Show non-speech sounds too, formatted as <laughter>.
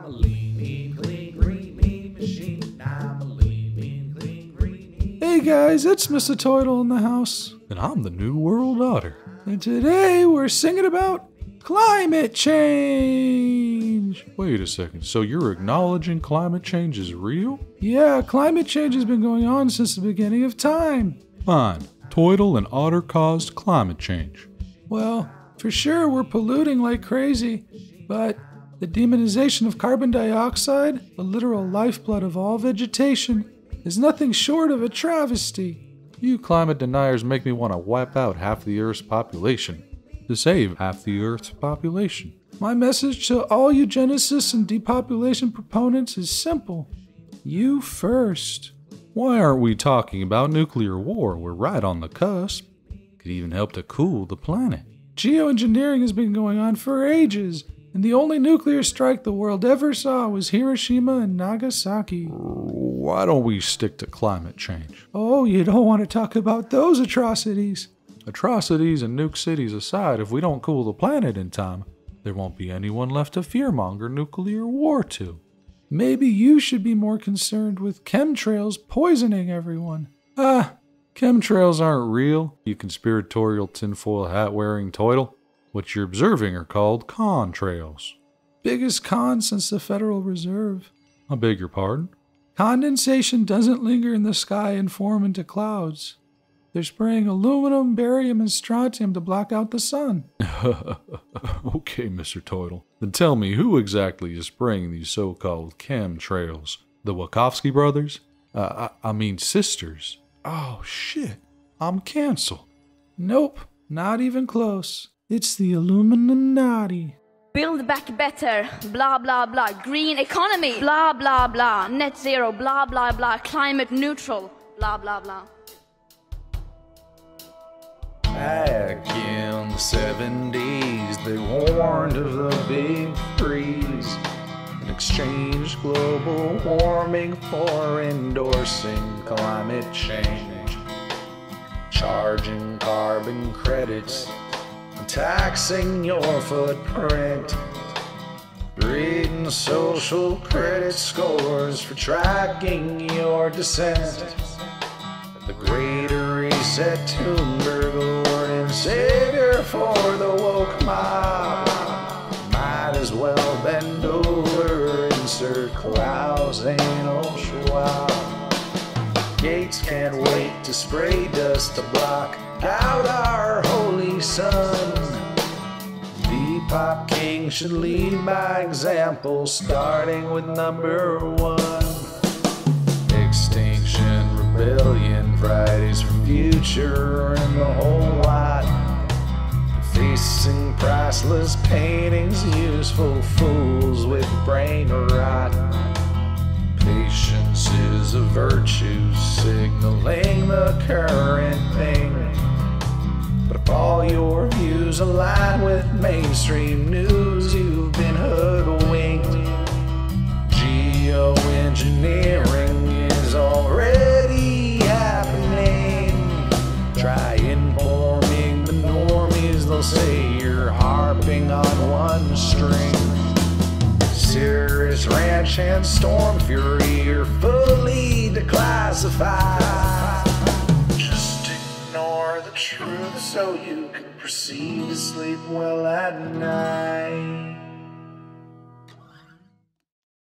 I'm a lean, mean, clean, green, mean machine. I'm a lean, mean, clean, green, mean. Hey guys, it's Mr. Teutle in the house. And I'm the New World Otter. And today we're singing about climate change. Wait a second, so you're acknowledging climate change is real? Yeah, climate change has been going on since the beginning of time. Fine. Teutle and Otter caused climate change. Well, for sure we're polluting like crazy, but the demonization of carbon dioxide, the literal lifeblood of all vegetation, is nothing short of a travesty. You climate deniers make me want to wipe out half the Earth's population to save half the Earth's population. My message to all eugenicists and depopulation proponents is simple you first. Why aren't we talking about nuclear war? We're right on the cusp. Could even help to cool the planet. Geoengineering has been going on for ages, and the only nuclear strike the world ever saw was Hiroshima and Nagasaki. Why don't we stick to climate change? Oh, you don't want to talk about those atrocities. Atrocities and nuke cities aside, if we don't cool the planet in time, there won't be anyone left to fearmonger nuclear war to. Maybe you should be more concerned with chemtrails poisoning everyone. Ah, chemtrails aren't real, you conspiratorial tinfoil hat wearing Teutle. What you're observing are called contrails. Biggest con since the Federal Reserve. I beg your pardon? Condensation doesn't linger in the sky and form into clouds. They're spraying aluminum, barium, and strontium to block out the sun. <laughs> okay, Mr. Teutle. Then tell me who exactly is spraying these so called chemtrails? The Wachowski brothers? Uh, I, I mean, sisters. Oh, shit. I'm canceled. Nope, not even close. It's the Illuminati. Build back better, blah blah blah. Green economy, blah blah blah. Net zero, blah blah blah. Climate neutral, blah blah blah. Back in the 70s, they warned of the big freeze and exchanged global warming for endorsing climate change, charging carbon credits and taxing your footprint. Reading social credit scores for tracking your descent. The Greta reset, Thunberg, Lord and Savior for the woke mob. Might as well bend over, insert Klaus anal Schwab. Gates can't wait to spray dust to block out our holy sun. Pop king should lead by example, starting with number one. Extinction Rebellion, Fridays for Future, and the whole lot. Facing priceless paintings, useful fools with brain rot. Patience is a virtue, signaling the current thing. But if all your views align with mainstream news, you've been hoodwinked. Geoengineering is already happening. Try informing the normies, they'll say you're harping on one string. Cirrus Ranch and Stormfury are fully declassified. The truth so you can proceed to sleep well at night.